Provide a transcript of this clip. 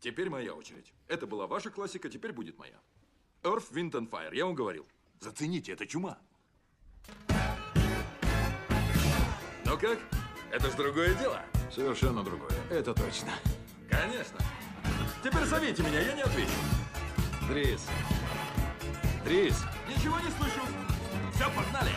Теперь моя очередь. Это была ваша классика, теперь будет моя. Earth, Wind and Fire. Я вам говорил. Зацените, это чума. Ну как? Это ж другое дело. Совершенно другое. Это точно. Конечно. Теперь зовите меня, я не отвечу. Дрис. Дрис. Ничего не слышу. Все, погнали.